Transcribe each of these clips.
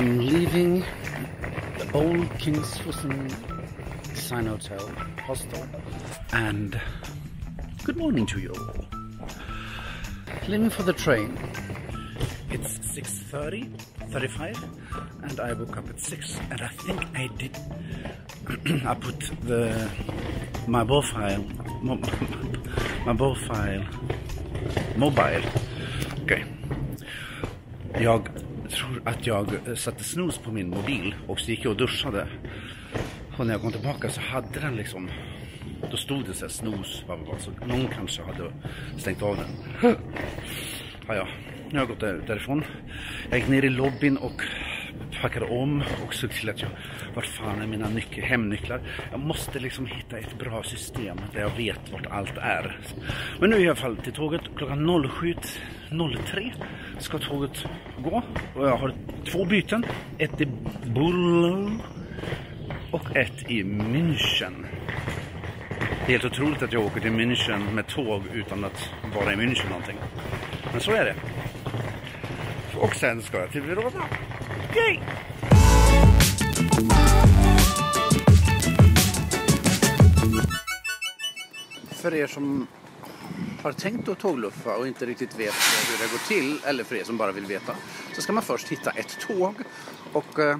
I'm leaving the old Kingsfossen Sign Hotel hostel. And good morning to you all. Leaving for the train. It's 6.30, 35, and I woke up at 6, and I think I did, I put the, my profile, my file, mobile. Okay. Jag tror att jag eh, satte snus på min mobil och så gick jag och duschade. Och när jag kom tillbaka så hade den liksom, då stod det så här snus, så någon kanske hade stängt av den. Ja, ja. Nu har jag gått därifrån. Jag gick ner i lobbyn och packade om och såg till att jag, vart fan är mina nyckel, hemnycklar? Jag måste liksom hitta ett bra system där jag vet vart allt är. Men nu är jag i alla fall till tåget. Klockan 07.03 ska tåget gå. Och jag har två byten. Ett i Bullen och ett i München. Det är helt otroligt att jag åker till München med tåg utan att vara i München någonting. Men så är det. Och sen ska jag till Verona. Yay! För er som har tänkt att tågluffa och inte riktigt vet hur det går till, eller för er som bara vill veta, så ska man först hitta ett tåg och eh,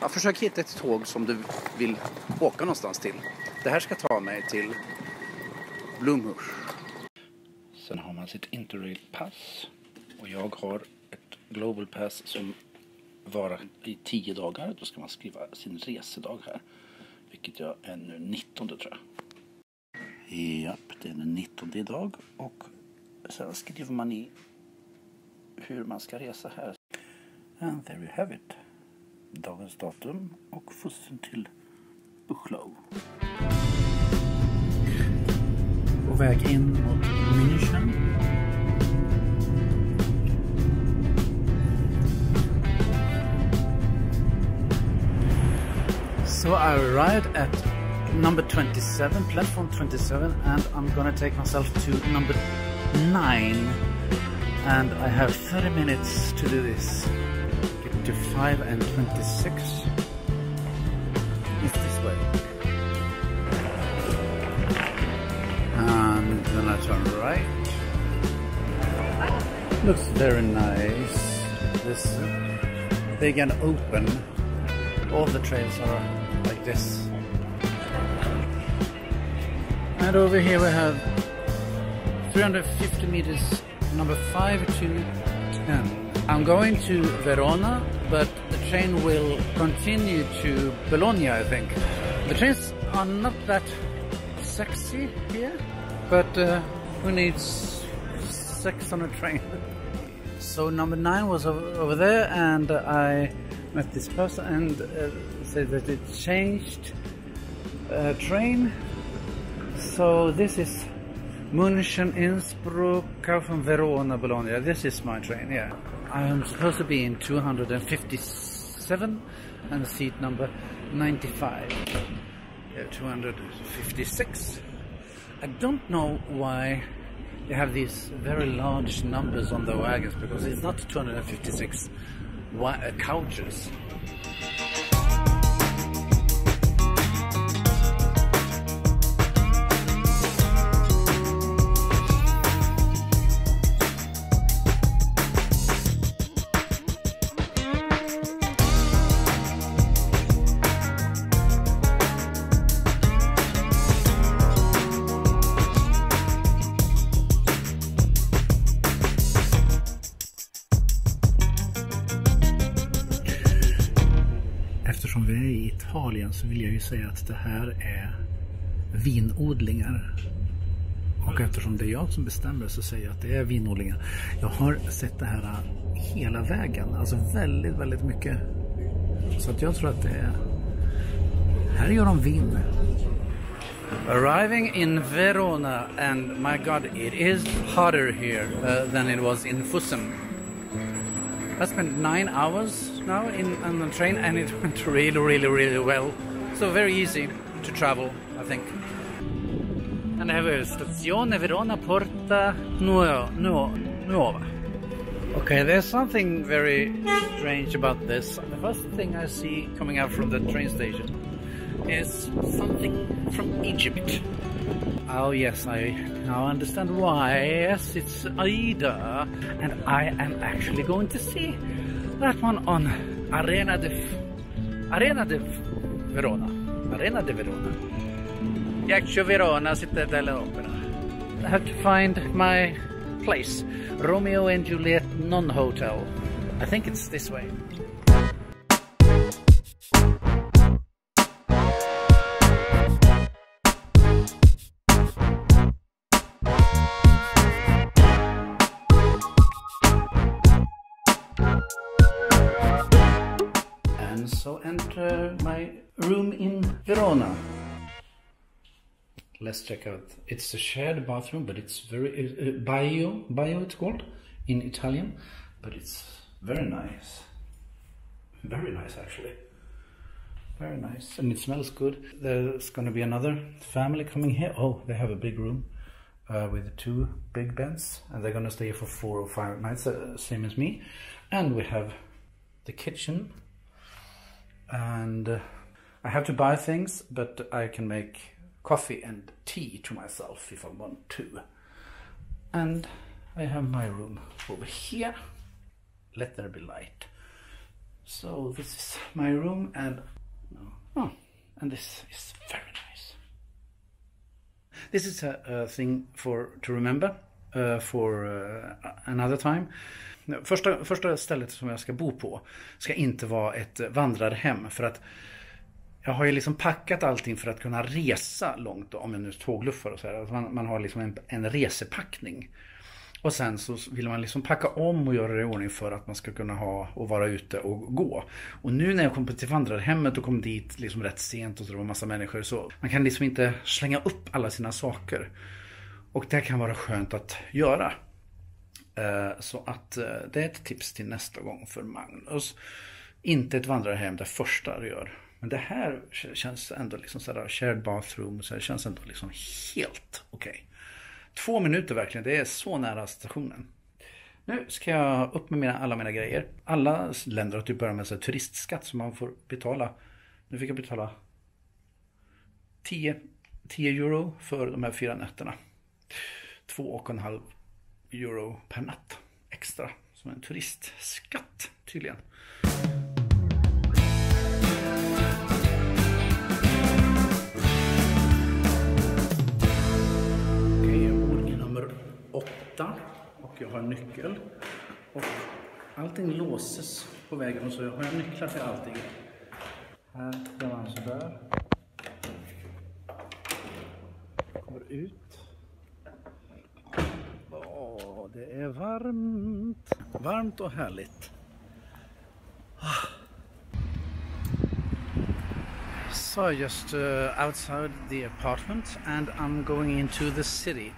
ja, försök hitta ett tåg som du vill åka någonstans till. Det här ska ta mig till Blomhusch. Sen har man sitt Interrail-pass och jag har ett Global Pass som vara i tio dagar. Då ska man skriva sin resedag här. Vilket jag är nu 19 tror jag. Japp, det är den 19 idag och sen skriver man i hur man ska resa här. And there you have it. Dagens datum och fussen till Buchlow. På väg in mot München. So I arrived at number 27, platform 27, and I'm gonna take myself to number 9. And I have 30 minutes to do this. Get to 5 and 26. It's this way. And then I turn right. Looks very nice. This big and open. All the trails are like this. And over here we have 350 meters, number 5 to 10. I'm going to Verona, but the train will continue to Bologna, I think. The trains are not that sexy here, but uh, who needs sex on a train? So number 9 was over, there and I met this person and uh, said that it changed uh, train so this is München, Innsbruck, Kaufen, Verona, Bologna. This is my train, yeah. I'm supposed to be in 257 and seat number 95. Yeah, 256. I don't know why you have these very large numbers on the wagons because it's not 256 couches. Italien så vill jag ju säga att det här är vinodlingar. Och eftersom det är jag som bestämmer så säger jag att det är vinodlingar. Jag har sett det här hela vägen, alltså väldigt, väldigt mycket. Så att jag tror att det är... Här gör de vin. Arriving in Verona and my god it is hotter here uh, than it was in Fussem. I spent nine hours now in on the train and it went really really really well. So very easy to travel I think. And I have a Stazione Verona Porta Nuova. Okay, there's something very strange about this. The first thing I see coming out from the train station is something from Egypt. Oh yes, I now understand why. Yes, it's Aida. And I am actually going to see that one on Arena de... Arena de Verona. Arena de Verona. Ghiaccio Verona Città dell'Opera. I have to find my place. Romeo and Juliet Non-Hotel. I think it's this way. So enter my room in Verona. Let's check out. It's a shared bathroom, but it's very uh, uh, bio. Bio, it's called in Italian, but it's very nice. Very nice, actually. Very nice, and it smells good. There's going to be another family coming here. Oh, they have a big room uh, with two big beds, and they're going to stay here for four or five nights, uh, same as me. And we have the kitchen, and uh, I have to buy things, but I can make coffee and tea to myself if I want to. And I have my room over here. Let there be light. So this is my room and oh, and this is very nice. This is a, a thing for to remember uh, for uh, another time. Första, första stället som jag ska bo på ska inte vara ett vandrarhem för att jag har ju liksom packat allting för att kunna resa långt om jag nu tågluffar och så här. Man, man har liksom en, en resepackning. Och sen så vill man liksom packa om och göra det i ordning för att man ska kunna ha och vara ute och gå. Och nu när jag kom till vandrarhemmet och kom dit liksom rätt sent och så det var massa människor så man kan liksom inte slänga upp alla sina saker. Och det kan vara skönt att göra. Eh, så att eh, det är ett tips till nästa gång för Magnus. Inte ett vandrarhem det första du gör. Men det här känns ändå liksom sådär shared bathroom. Så det känns ändå liksom helt okej. Okay. Två minuter verkligen. Det är så nära stationen. Nu ska jag upp med mina, alla mina grejer. Alla länder har typ börjat med så turistskatt som man får betala. Nu fick jag betala 10, 10 euro för de här fyra nätterna. Två och en halv euro per natt extra. Som en turistskatt tydligen. Okej, okay, nummer åtta och jag har en nyckel. Och allting låses på vägen och så har jag nycklar till allting. Här där man sådär. Kommer ut. Åh, det är varmt. Varmt och härligt. So just uh, outside the apartment and I'm going into the city.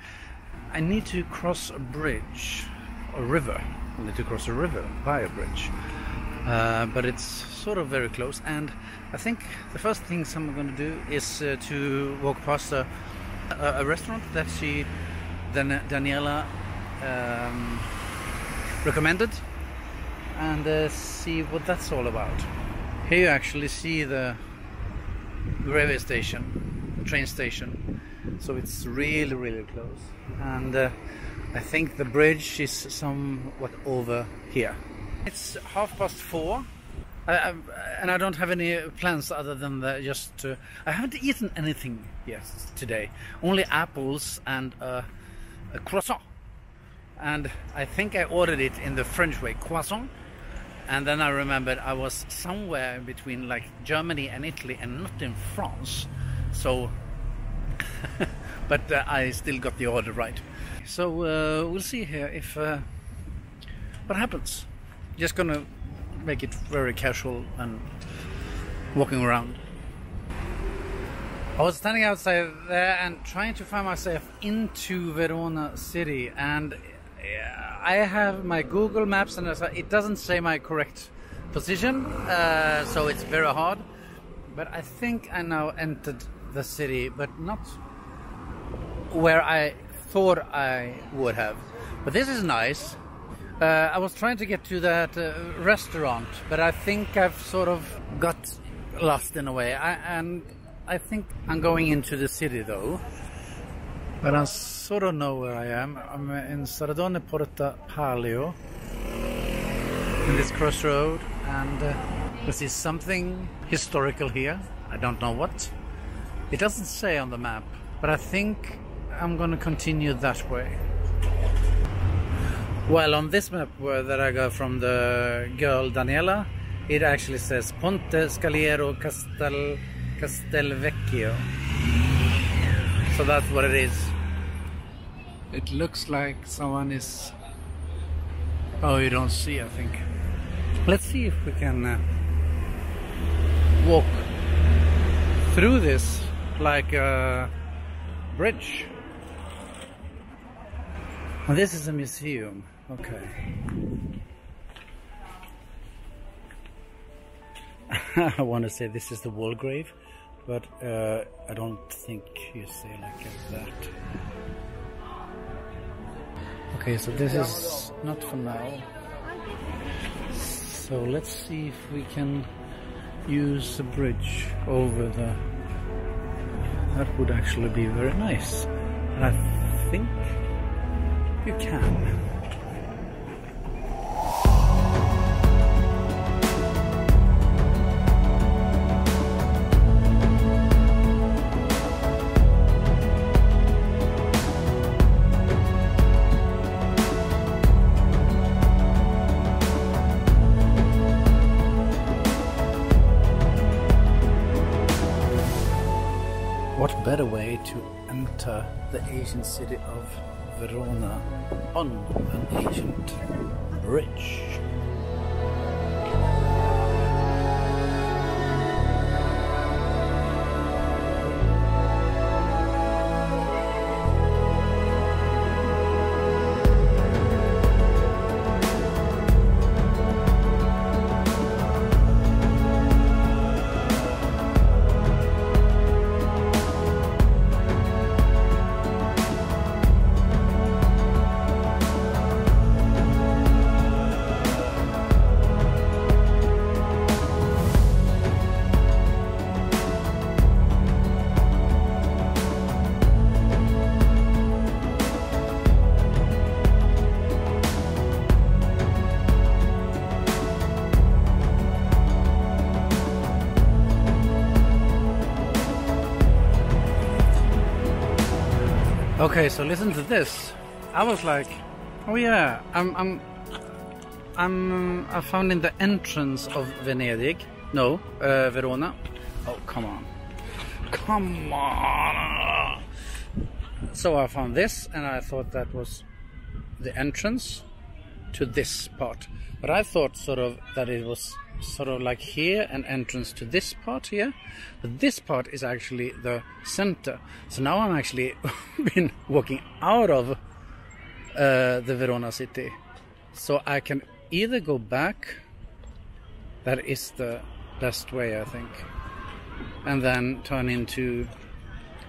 I need to cross a bridge, a river. I need to cross a river by a bridge. Uh, but it's sort of very close, and I think the first thing I'm going to do is uh, to walk past a, a, a, restaurant that she, Dan- Daniela, um, recommended, and uh, see what that's all about. Here you actually see the railway station, train station, so it's really, really close and uh, I think the bridge is somewhat over here. It's half past four. I, I, and I don't have any plans other than the, just to, I haven't eaten anything yet today. Only apples and uh, a croissant. And I think I ordered it in the French way, croissant. And then I remembered I was somewhere between like Germany and Italy and not in France. So but uh, I still got the order right. So uh, we'll see here if uh, what happens. Just gonna make it very casual and walking around. I was standing outside there and trying to find myself into Verona city, and I have my Google Maps, and it doesn't say my correct position, uh, so it's very hard. But I think I now entered the city, but not where I thought I would have. But this is nice. Uh, I was trying to get to that uh, restaurant, but I think I've sort of got lost in a way. I, and I think I'm going into the city though. But I sort of know where I am. I'm in Stradone Porta Palio, in this crossroad, and uh, this is something historical here. I don't know what. It doesn't say on the map, but I think I'm going to continue that way. Well, on this map where, that I got from the girl Daniela, it actually says Ponte Scaligero Castel, Castelvecchio. So that's what it is. It looks like someone is... Oh, you don't see, I think. Let's see if we can uh, walk through this like a bridge. This is a museum. Okay. I want to say this is the Walgrave, but uh, I don't think you say like that. Okay, so this is not for now. So let's see if we can use the bridge over the... That would actually be very nice. And I think you can. What better way to enter the ancient city of Verona on an ancient bridge? Okay, so listen to this. I was like, oh yeah, I'm, I'm, I'm, I found in the entrance of Venedig. No, uh, Verona. Oh, come on, come on. So I found this, and I thought that was the entrance to this part. But I thought sort of that it was sort of like here an entrance to this part here. But this part is actually the center. So now i'm actually been walking out of uh, the verona city. So i can either go back that is the best way i think and then turn into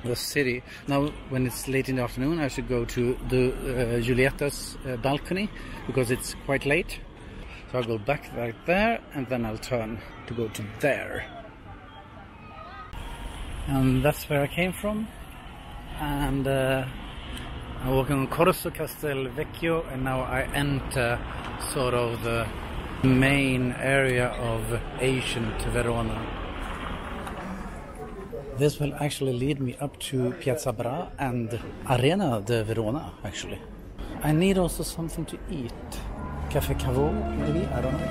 the city. Now when it's late in the afternoon i should go to the uh, Giulietta's uh, balcony because it's quite late so I'll go back right there and then I'll turn to go to there. And that's where I came from. And uh, I'm walking on Corso Castel Vecchio and now I enter sort of the main area of ancient Verona. This will actually lead me up to Piazza Bra and Arena de Verona actually. I need also something to eat. Cafe Cavo, maybe? I don't know.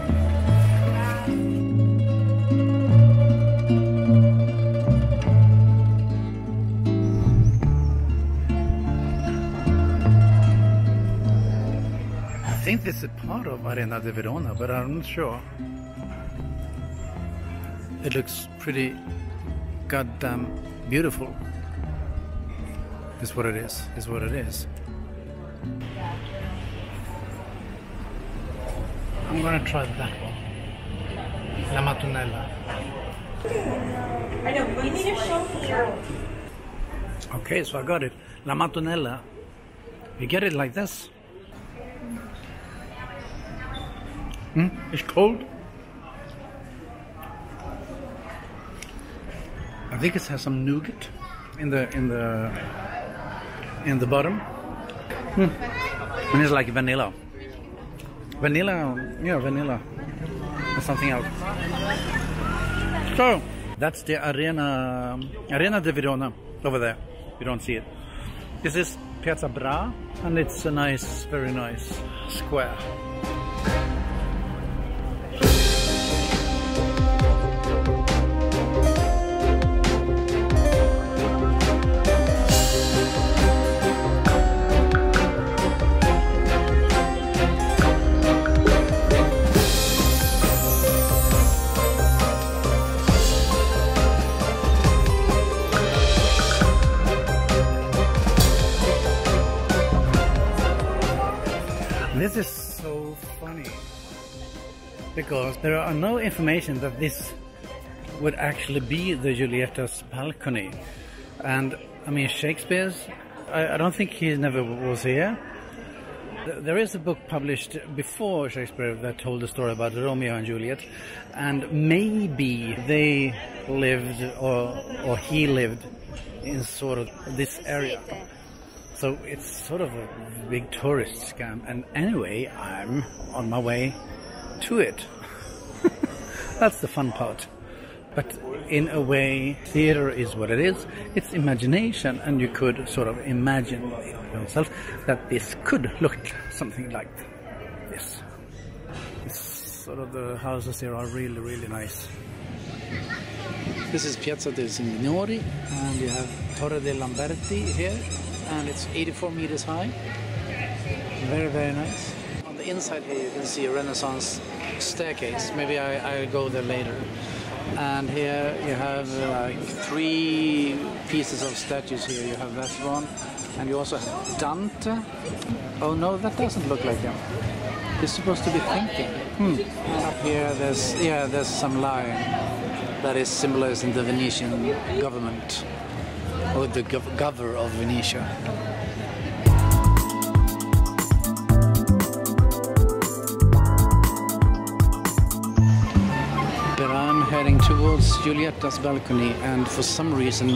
I think this is part of Arena de Verona, but I'm not sure. It looks pretty goddamn beautiful. Is what it is, is what it is. I'm gonna try that one. La Mattonella. I know, we need a show here. Okay, so I got it. La mattonella. You get it like this. Hmm? It's cold. I think it has some nougat in the in the in the bottom. Hmm. And it's like vanilla. Vanilla, yeah, vanilla. Or something else. So that's the arena Arena de Verona over there. You don't see it. This is Piazza Bra and it's a nice, very nice square. Because there are no information that this would actually be the Giulietta's balcony. And I mean, Shakespeare's, I, I don't think he never was here. There is a book published before Shakespeare that told the story about Romeo and Juliet, and maybe they lived or, or he lived in sort of this area. So it's sort of a big tourist scam. And anyway, I'm on my way to it. That's the fun part. But in a way, theater is what it is. It's imagination, and you could sort of imagine yourself that this could look something like this. It's sort of the houses here are really, really nice. This is Piazza dei Signori, and you have Torre dei Lamberti here and it's 84 meters high. Very, very nice. On the inside here you can see a Renaissance staircase. Maybe I, will go there later. And here you have like three pieces of statues here. You have that one, and you also have Dante. Oh no, that doesn't look like him. He's supposed to be thinking. Hmm. And up here, there's yeah, there's some lion that is symbolizing the Venetian government or the gov governor of Venetia. Heading towards Giulietta's balcony and for some reason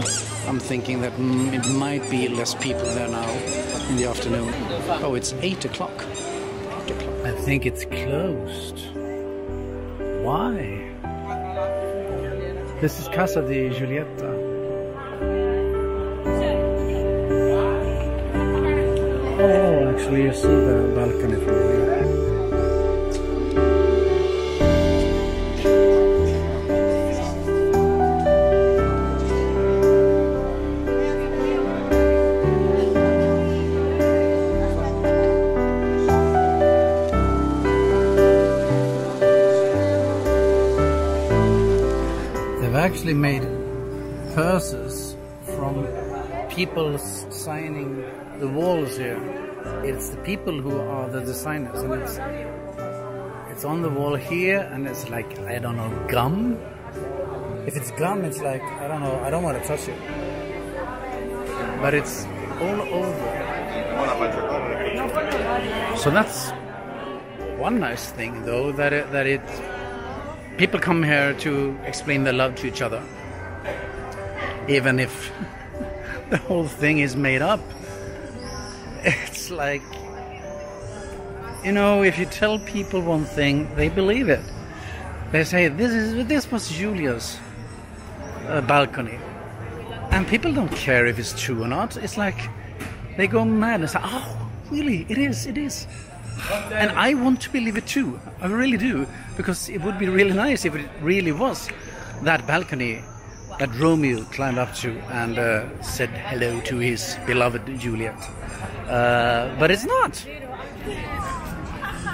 I'm thinking that mm, it might be less people there now in the afternoon. Oh, it's 8 o'clock. I think it's closed. Why? This is Casa di Giulietta. Oh, actually you see the balcony from here. People signing the walls here. It's the people who are the designers and it's it's on the wall here and it's like, I don't know, gum? If it's gum, it's like, I don't know, I don't want to touch it. But it's all over. So that's one nice thing though, that it, that it, people come here to explain their love to each other. Even if the whole thing is made up. It's like you know if you tell people one thing they believe it. They say this is this was julia's uh, balcony. And people don't care if it's true or not. It's like they go mad and say oh really? It is it is. And i want to believe it too. I really do. Because it would be really nice if it really was that balcony that Romeo climbed up to and uh, said hello to his beloved Juliet. Uh, but it's not.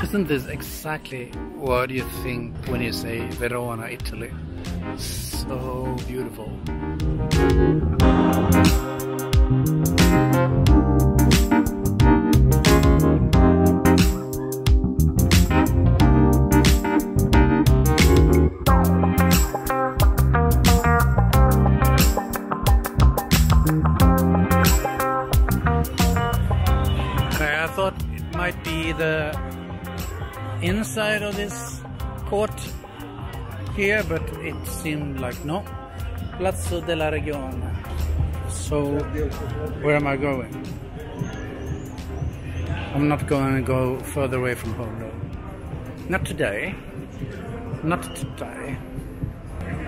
Isn't this exactly what you think when you say Verona, Italy? So beautiful. Inside of this court here, but it seemed like no. Palazzo della Regione. So, where am I going? I'm not going to go further away from home, no. Not today. Not today.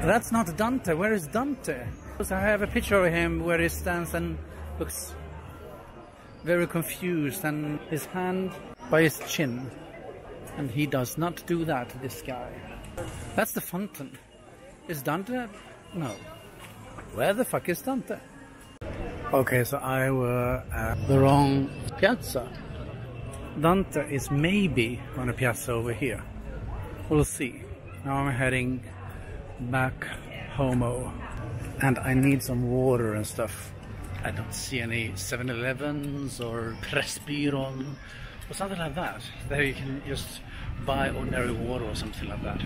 That's not Dante. Where is Dante? Because I have a picture of him where he stands and looks very confused and his hand by his chin. And he does not do that, this guy. That's the fountain. Is Dante? No. Where the fuck is Dante? Okay, so I were at the wrong piazza. Dante is maybe on a piazza over here. We'll see. Now I'm heading back homo and I need some water and stuff. I don't see any 7-Elevens or Pressbyrån or something like that. There you can just buy ordinary water or something like that.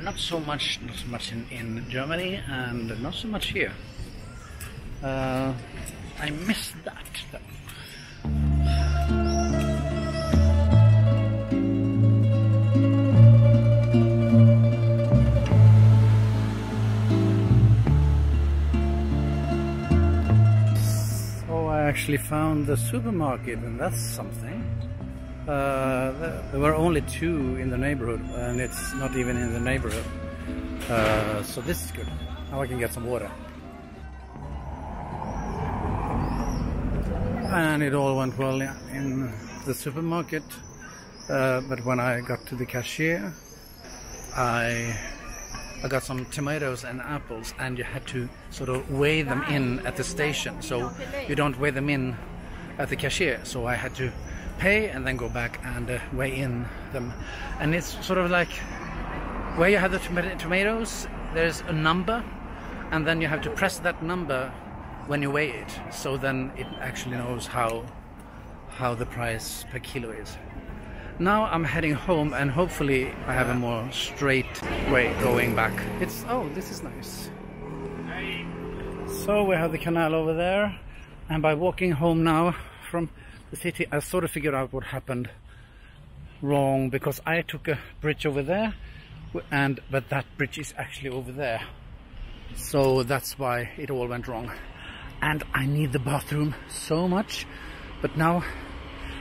Not so much, not so much in, in Germany and not so much here. Uh, I miss that actually found the supermarket and that's something. Uh, there were only two in the neighborhood and it's not even in the neighborhood. Uh, so this is good. Now I can get some water. And it all went well in the supermarket. Uh, but when I got to the cashier, I I got some tomatoes and apples, and you had to sort of weigh them in at the station. So you don't weigh them in at the cashier. So I had to pay and then go back and uh, weigh in them. And it's sort of like where you have the tom tomatoes, there's a number, and then you have to press that number when you weigh it. So then it actually knows how how the price per kilo is. Now I'm heading home and hopefully I have a more straight way going back. It's, oh, this is nice. So we have the canal over there and by walking home now from the city I sort of figured out what happened wrong because I took a bridge over there and but that bridge is actually over there so that's why it all went wrong and I need the bathroom so much but now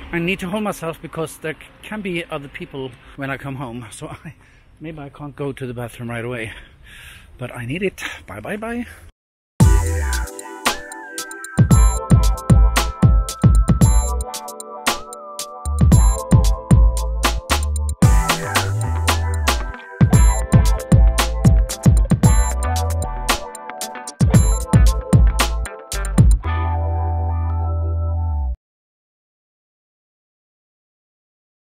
I need to hold myself because there can be other people when I come home. So I, maybe I can't go to the bathroom right away. But I need it. Bye bye bye.